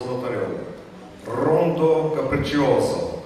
Золотарев. Рондо Капричиосо.